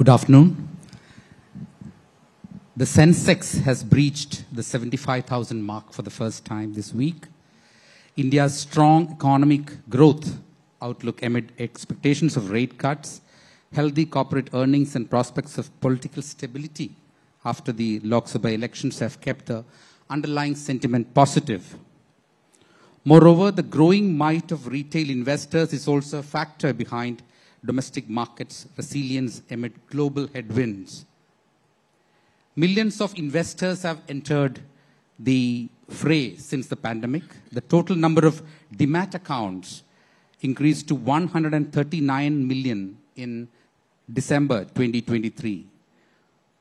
Good afternoon. The Sensex has breached the 75,000 mark for the first time this week. India's strong economic growth outlook amid expectations of rate cuts, healthy corporate earnings, and prospects of political stability after the Lok Sabha elections have kept the underlying sentiment positive. Moreover, the growing might of retail investors is also a factor behind domestic markets' resilience amid global headwinds. Millions of investors have entered the fray since the pandemic. The total number of demat accounts increased to 139 million in December 2023,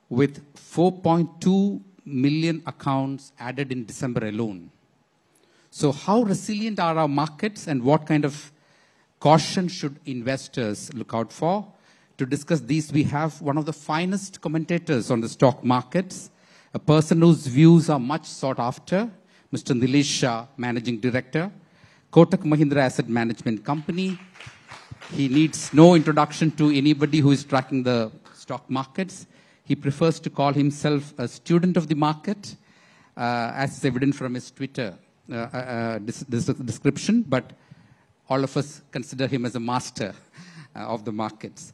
with 4.2 million accounts added in December alone. So, how resilient are our markets and what kind of caution should investors look out for? To discuss these, we have one of the finest commentators on the stock markets, a person whose views are much sought after, Mr. Nilesh Shah, Managing Director, Kotak Mahindra Asset Management Company. He needs no introduction to anybody who is tracking the stock markets. He prefers to call himself a student of the market, uh, as is evident from his Twitter uh, uh, description, but all of us consider him as a master uh, of the markets.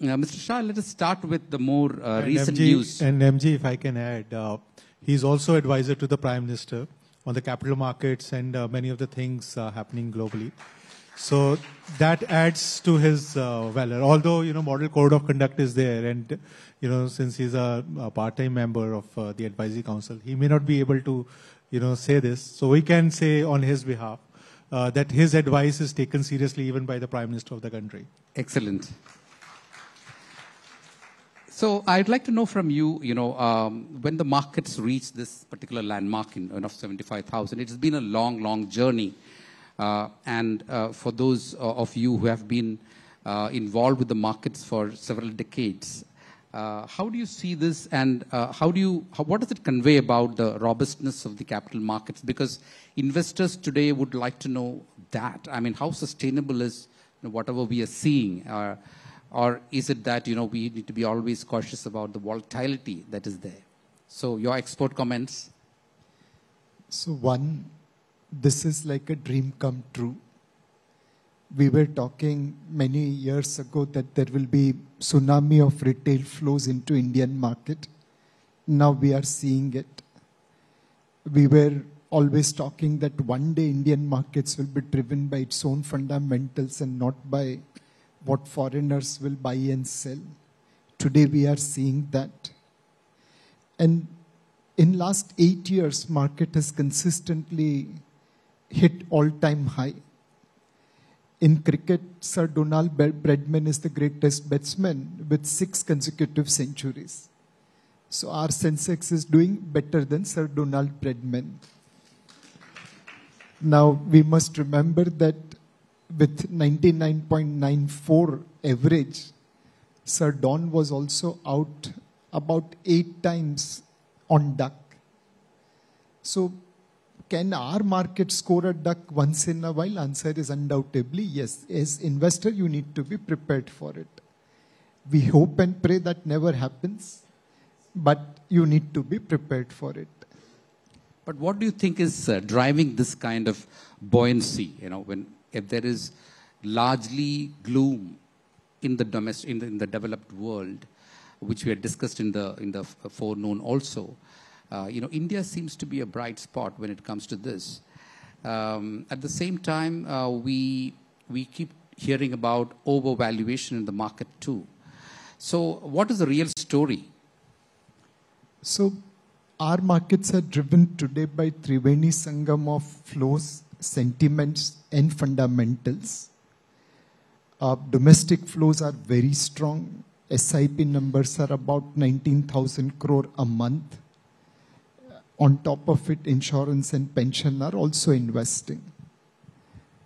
Uh, Mr. Shah, let us start with the more uh, recent MG, news. And MG, if I can add, uh, he's also advisor to the Prime Minister on the capital markets and uh, many of the things uh, happening globally. So that adds to his valor. Although you know, model code of conduct is there, and you know, since he's a, a part-time member of the advisory council, he may not be able to, you know, say this. So we can say on his behalf uh, that his advice is taken seriously even by the Prime Minister of the country. Excellent. So I'd like to know from you, you know, um, when the markets reach this particular landmark in, of 75,000, it has been a long, long journey. Uh, and uh, for those uh, of you who have been uh, involved with the markets for several decades, uh, how do you see this and uh, how do you, how, what does it convey about the robustness of the capital markets? Because investors today would like to know that. I mean, how sustainable is you know, whatever we are seeing? Uh, or is it that, you know, we need to be always cautious about the volatility that is there? So your export comments? So one, this is like a dream come true we were talking many years ago that there will be tsunami of retail flows into Indian market. Now we are seeing it. We were always talking that one day Indian markets will be driven by its own fundamentals and not by what foreigners will buy and sell. Today we are seeing that. And in last eight years, market has consistently hit all-time high in cricket, Sir Donald Bradman is the greatest batsman with six consecutive centuries. So our Sensex is doing better than Sir Donald Bradman. Now we must remember that with 99.94 average, Sir Don was also out about eight times on duck. So can our market score a duck once in a while? Answer is undoubtedly yes. As investor, you need to be prepared for it. We hope and pray that never happens, but you need to be prepared for it. But what do you think is uh, driving this kind of buoyancy? You know, when if there is largely gloom in the domestic, in the, in the developed world, which we had discussed in the in the forenoon also. Uh, you know, India seems to be a bright spot when it comes to this. Um, at the same time, uh, we we keep hearing about overvaluation in the market too. So, what is the real story? So, our markets are driven today by Triveni Sangam of flows, sentiments, and fundamentals. Our domestic flows are very strong. SIP numbers are about 19,000 crore a month on top of it, insurance and pension are also investing.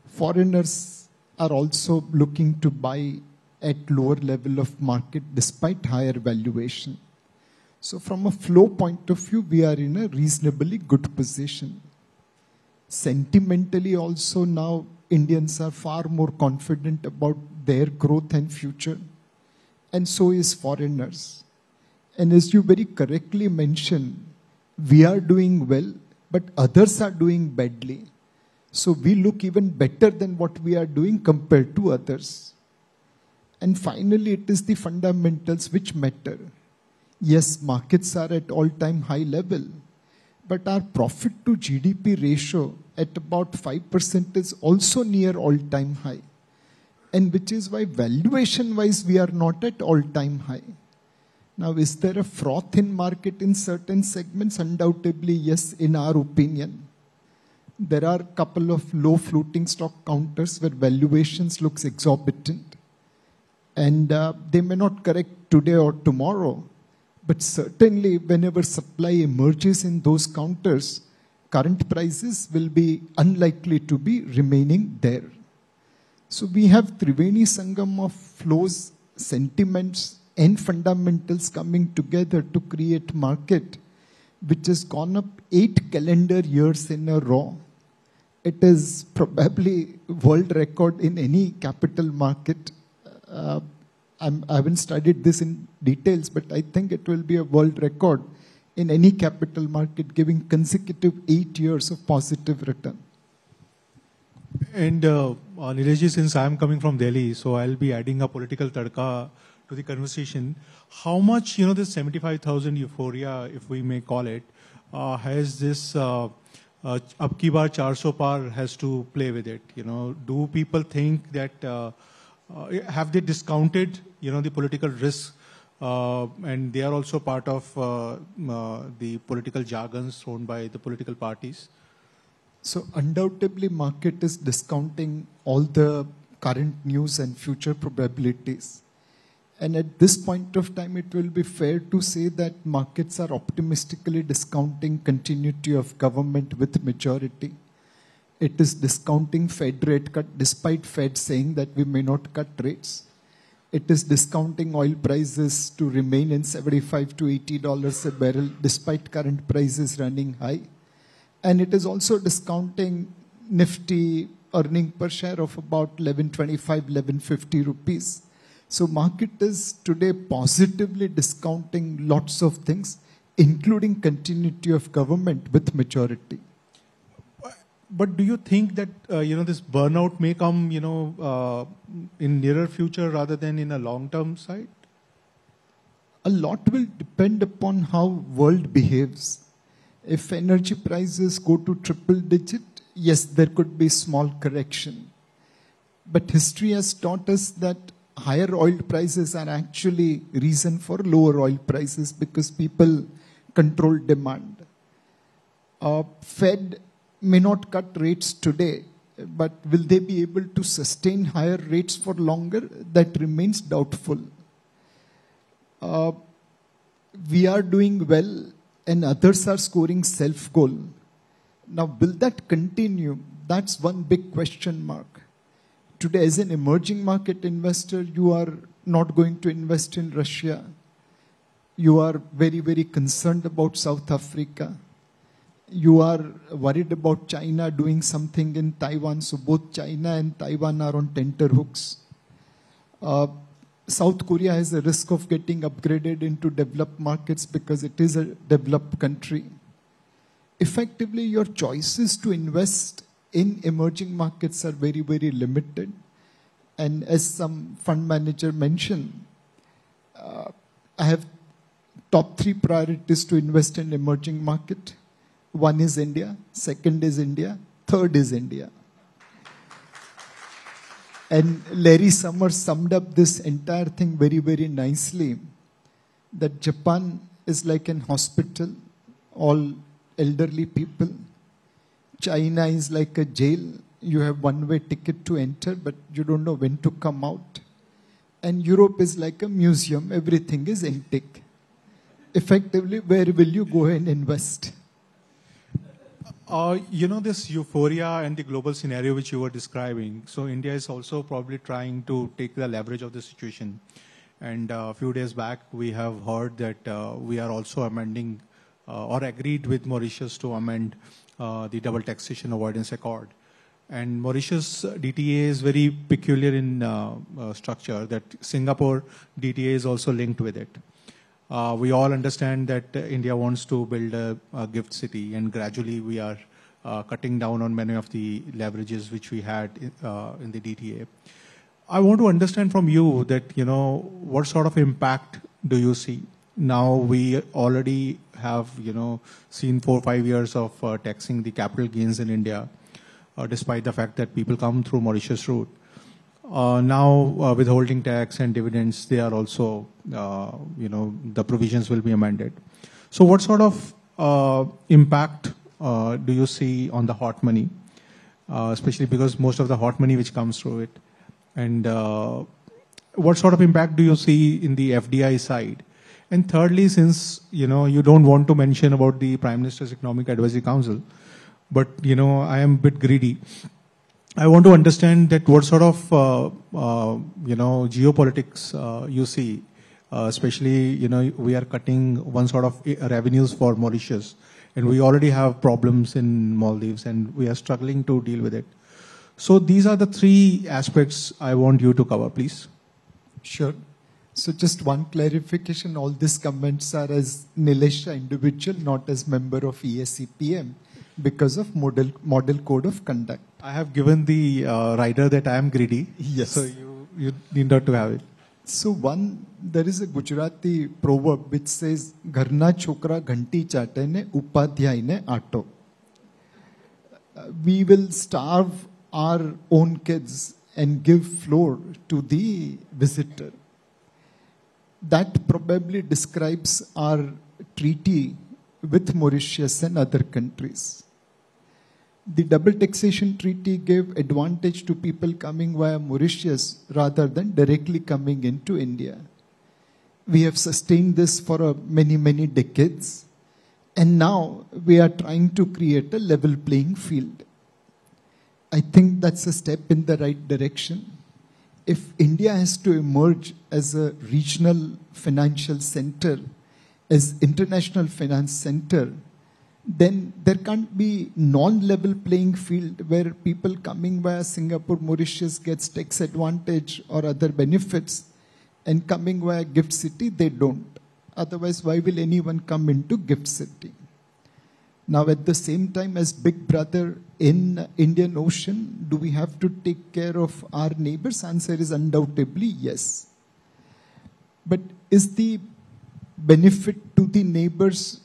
Foreigners are also looking to buy at lower level of market despite higher valuation. So from a flow point of view, we are in a reasonably good position. Sentimentally also now Indians are far more confident about their growth and future. and so is foreigners. And as you very correctly mentioned, we are doing well, but others are doing badly. So we look even better than what we are doing compared to others. And finally, it is the fundamentals which matter. Yes, markets are at all time high level, but our profit to GDP ratio at about 5% is also near all time high. And which is why valuation wise we are not at all time high. Now, is there a froth in market in certain segments? Undoubtedly, yes, in our opinion. There are a couple of low floating stock counters where valuations looks exorbitant. And uh, they may not correct today or tomorrow, but certainly whenever supply emerges in those counters, current prices will be unlikely to be remaining there. So we have Triveni Sangam of flows, sentiments, and fundamentals coming together to create market which has gone up eight calendar years in a row. It is probably world record in any capital market. Uh, I haven't studied this in details, but I think it will be a world record in any capital market giving consecutive eight years of positive return. And uh, Nilesh, since I am coming from Delhi, so I'll be adding a political tadka to the conversation. How much, you know, this 75,000 euphoria, if we may call it, uh, has this uh, uh, Bar 400 par has to play with it? You know, do people think that, uh, uh, have they discounted, you know, the political risk uh, and they are also part of uh, the political jargons thrown by the political parties. So undoubtedly, market is discounting all the current news and future probabilities. And at this point of time, it will be fair to say that markets are optimistically discounting continuity of government with majority. It is discounting Fed rate cut despite Fed saying that we may not cut rates. It is discounting oil prices to remain in 75 to 80 dollars a barrel despite current prices running high. And it is also discounting Nifty earning per share of about 1125, 1150 rupees so market is today positively discounting lots of things, including continuity of government with majority. But do you think that uh, you know this burnout may come you know uh, in nearer future rather than in a long term side? A lot will depend upon how world behaves. If energy prices go to triple digit, yes, there could be small correction. But history has taught us that higher oil prices are actually reason for lower oil prices because people control demand. Uh, Fed may not cut rates today, but will they be able to sustain higher rates for longer? That remains doubtful. Uh, we are doing well and others are scoring self goal. Now, will that continue? That's one big question mark today as an emerging market investor, you are not going to invest in Russia. You are very, very concerned about South Africa. You are worried about China doing something in Taiwan. So both China and Taiwan are on tenterhooks. Uh, South Korea has a risk of getting upgraded into developed markets because it is a developed country. Effectively, your choices to invest in emerging markets are very, very limited. And as some fund manager mentioned, uh, I have top three priorities to invest in emerging market. One is India, second is India, third is India. And Larry Summers summed up this entire thing very, very nicely. That Japan is like an hospital, all elderly people. China is like a jail. You have one way ticket to enter, but you don't know when to come out. And Europe is like a museum, everything is antique. Effectively, where will you go and invest? Uh, you know, this euphoria and the global scenario which you were describing. So, India is also probably trying to take the leverage of the situation. And uh, a few days back, we have heard that uh, we are also amending or agreed with Mauritius to amend uh, the double taxation avoidance accord. And Mauritius DTA is very peculiar in uh, uh, structure that Singapore DTA is also linked with it. Uh, we all understand that uh, India wants to build a, a, gift city, and gradually we are uh, cutting down on many of the leverages which we had uh, in the DTA. I want to understand from you that you know what sort of impact do you see now? We already have you know seen four or five years of taxing the capital gains in India uh, despite the fact that people come through Mauritius route. Uh, now, uh, withholding tax and dividends, they are also, uh, you know, the provisions will be amended. So, what sort of uh, impact uh, do you see on the hot money, especially because most of the hot money which comes through it, and what sort of impact do you see in the FDI side? And thirdly, since you know you don't want to mention about the Prime Minister's Economic Advisory Council, but you know I am a bit greedy. I want to understand that what sort of uh, uh, you know geopolitics uh, you see, uh, especially you know we are cutting one sort of uh, revenues for Mauritius, and we already have problems in Maldives, and we are struggling to deal with it. So these are the three aspects I want you to cover, please. Sure. So just one clarification: all these comments are as Nilesh individual, not as member of EAC-PM because of model model code of conduct. I have given the uh, rider that I am greedy. Yes. So you, you need not to have it. So one, there is a Gujarati proverb which says, "Gharna chokra ghanti chate ne upadhyay ne ato." We will starve our own kids and give floor to the visitor. That probably describes our treaty with Mauritius and other countries. The double taxation treaty gave advantage to people coming via Mauritius rather than directly coming into India. We have sustained this for uh, many, many decades. And now we are trying to create a level playing field. I think that's a step in the right direction. If India has to emerge as a regional financial center, as international finance center, then there can't be non-level playing field where people coming via Singapore, Mauritius gets tax advantage or other benefits and coming via gift city, they don't. Otherwise, why will anyone come into gift city? Now, at the same time as big brother in Indian Ocean, do we have to take care of our neighbors? Answer is undoubtedly yes. But is the benefit to the neighbors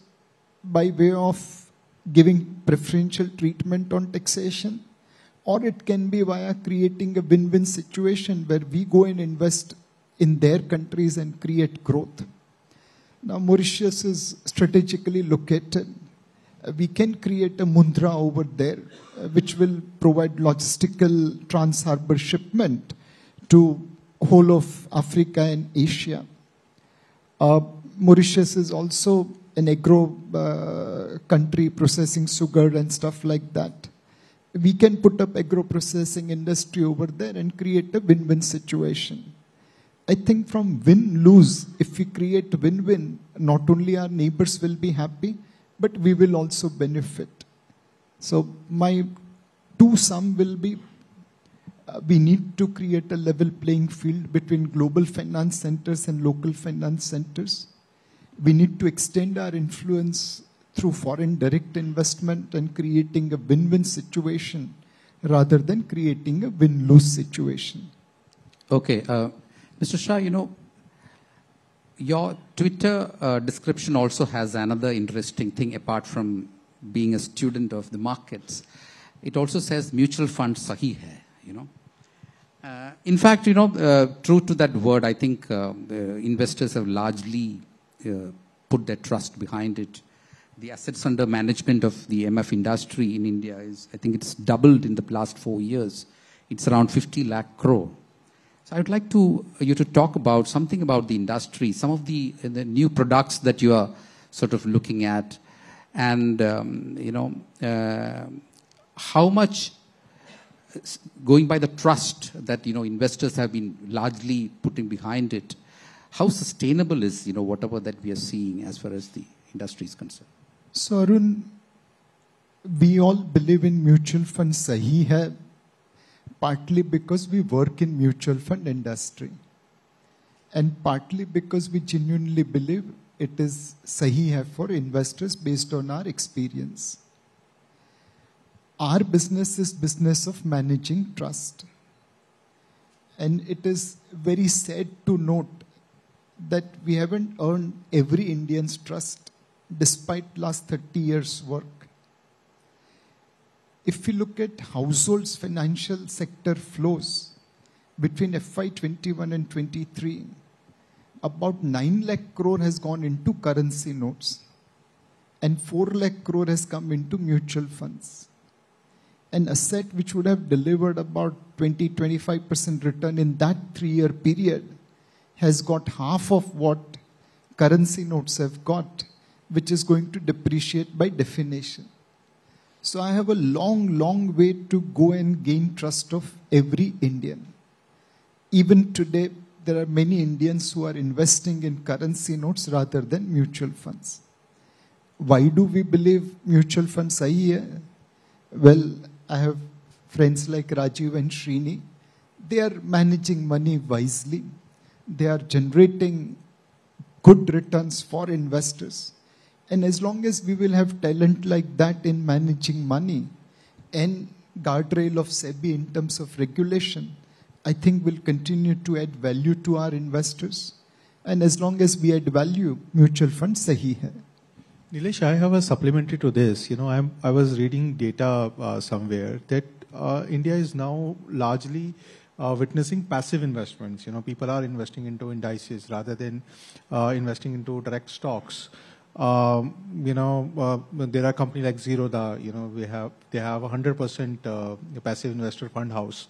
by way of giving preferential treatment on taxation, or it can be via creating a win win situation where we go and invest in their countries and create growth. Now, Mauritius is strategically located. We can create a Mundra over there, uh, which will provide logistical trans harbor shipment to whole of Africa and Asia. Uh, Mauritius is also an agro uh, country processing sugar and stuff like that. We can put up agro processing industry over there and create a win-win situation. I think from win-lose, if we create win-win, not only our neighbors will be happy, but we will also benefit. So my two sum will be uh, we need to create a level playing field between global finance centers and local finance centers we need to extend our influence through foreign direct investment and creating a win-win situation rather than creating a win-lose situation. Okay, uh, Mr. Shah, you know, your Twitter uh, description also has another interesting thing apart from being a student of the markets. It also says mutual fund sahi hai, you know. Uh, in fact, you know, uh, true to that word, I think uh, investors have largely uh, put their trust behind it. The assets under management of the MF industry in India is, I think it's doubled in the last four years. It's around 50 lakh crore. So I would like to you to talk about something about the industry, some of the, the new products that you are sort of looking at, and um, you know uh, how much going by the trust that you know investors have been largely putting behind it how sustainable is, you know, whatever that we are seeing as far as the industry is concerned? So Arun, we all believe in mutual funds sahi hai partly because we work in mutual fund industry and partly because we genuinely believe it is sahi hai for investors based on our experience. Our business is business of managing trust. And it is very sad to note that we haven't earned every indian's trust despite last 30 years work if we look at households' financial sector flows between FY21 and 23, about 9 lakh crore has gone into currency notes and 4 lakh crore has come into mutual funds. An asset which would have delivered about 20 25% return in that three year period has got half of what currency notes have got, which is going to depreciate by definition. So I have a long, long way to go and gain trust of every Indian. Even today, there are many Indians who are investing in currency notes rather than mutual funds. Why do we believe mutual funds are here? Well, I have friends like Rajiv and Srini. They are managing money wisely. They are generating good returns for investors. And as long as we will have talent like that in managing money and guardrail of SEBI in terms of regulation, I think we'll continue to add value to our investors. And as long as we add value, mutual funds sahi hai. Nilesh, I have a supplementary to this. You know, I'm, I was reading data uh, somewhere that uh, India is now largely uh, witnessing passive investments. You know, people are investing into indices rather than uh, investing into direct stocks. Um, you know, uh, there are companies like Zerodha, you know, we have, they have a 100% uh, passive investor fund house.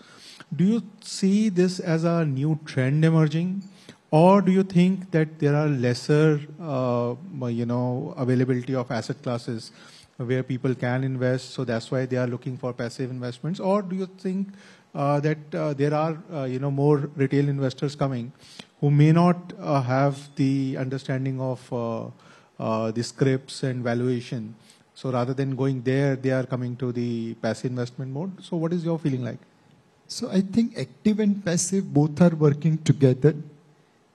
Do you see this as a new trend emerging? Or do you think that there are lesser, uh, you know, availability of asset classes where people can invest, so that's why they are looking for passive investments? Or do you think uh, that uh, there are, uh, you know, more retail investors coming who may not have the understanding of uh, the scripts and valuation. So rather than going there, they are coming to the passive investment mode. So what is your feeling like? So I think active and passive both are working together.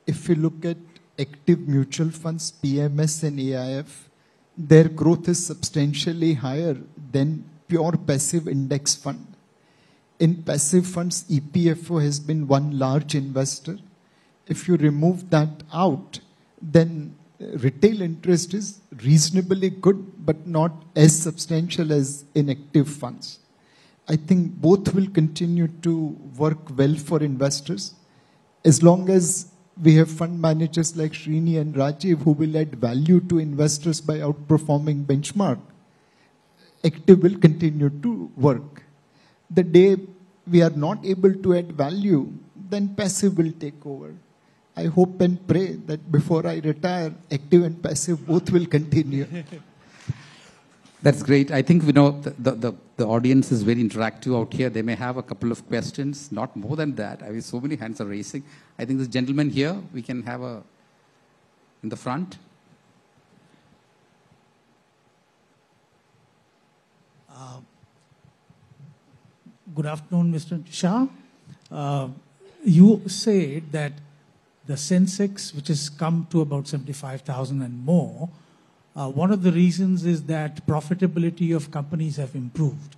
If you look at active mutual funds, PMS and AIF, their growth is substantially higher than pure passive index fund. In passive funds, EPFO has been one large investor. If you remove that out, then retail interest is reasonably good, but not as substantial as in active funds. I think both will continue to work well for investors as long as we have fund managers like Srini and Rajiv who will add value to investors by outperforming benchmark. Active will continue to work. The day we are not able to add value, then passive will take over. I hope and pray that before I retire, active and passive both will continue. That's great. I think we know the, the, the, audience is very interactive out here. They may have a couple of questions, not more than that. I mean, so many hands are raising. I think this gentleman here, we can have a in the front. Uh, good afternoon, Mr. Shah. Uh, you said that the Sensex, which has come to about 75,000 and more, uh, one of the reasons is that profitability of companies have improved.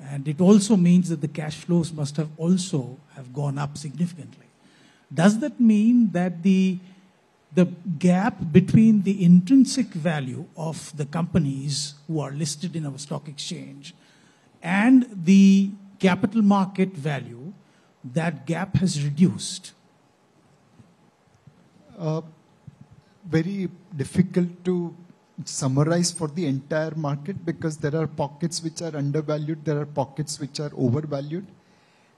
And it also means that the cash flows must have also have gone up significantly. Does that mean that the, the gap between the intrinsic value of the companies who are listed in our stock exchange and the capital market value, that gap has reduced? Uh, very difficult to summarize for the entire market because there are pockets which are undervalued, there are pockets which are overvalued.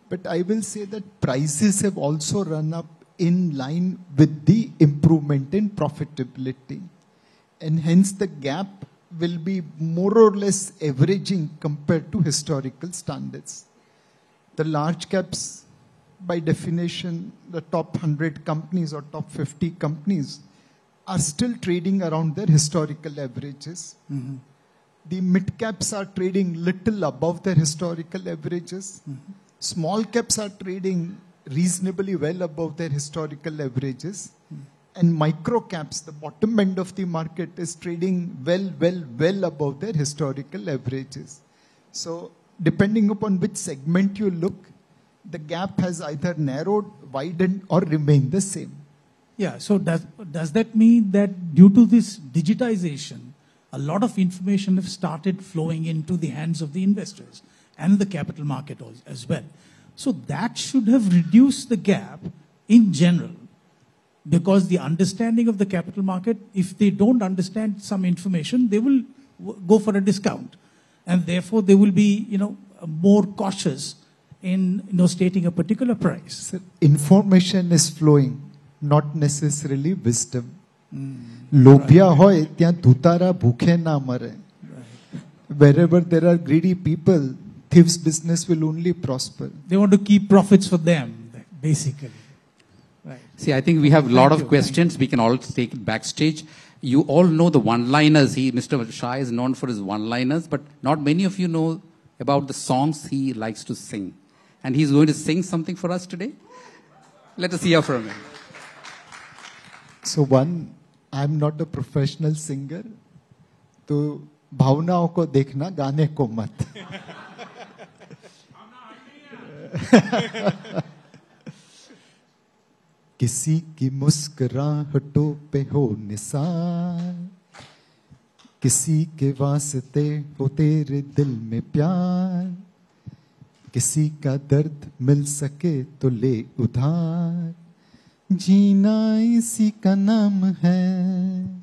But I will say that prices have also run up in line with the improvement in profitability. And hence the gap will be more or less averaging compared to historical standards. The large caps by definition, the top 100 companies or top 50 companies are still trading around their historical averages. Mm-hmm. The mid caps are trading little above their historical averages. Mm-hmm. small caps are trading reasonably well above their historical averages. And micro caps, the bottom end of the market, is trading well, well, well above their historical averages. So, depending upon which segment you look, the gap has either narrowed, widened, or remained the same. Yeah, so does, does that mean that due to this digitization, a lot of information have started flowing into the hands of the investors and the capital market as well? So that should have reduced the gap in general because the understanding of the capital market, if they don't understand some information, they will go for a discount. And therefore, they will be, you know, more cautious in, you know, stating a particular price. Sir, information is flowing, not necessarily wisdom. લોભિયા હોય ત્યાં ધુતારા ભૂખે ના મરે wherever there are greedy people thieves business will only prosper They want to keep profits for them, basically. Right. See, I think we have a lot Thank of you, questions. We can all take it backstage. You all know the one-liners. He, Mr. Shah is known for his one-liners, but not many of you know about the songs he likes to sing. And he's going to sing something for us today. Let us hear from him. so one i'm not a professional singer तो भावनाओं को देखना गाने को मत किसी की मुस्कुराहटों पे हो निसार किसी के वास्ते हो तेरे दिल में प्यार किसी का दर्द मिल सके तो ले उधार जीना इसी का नाम है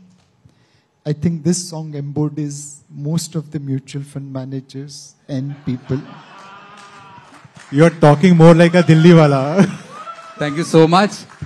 I think this song embodies most of the mutual fund managers and people. You're talking more like a Delhi wala. Thank you so much.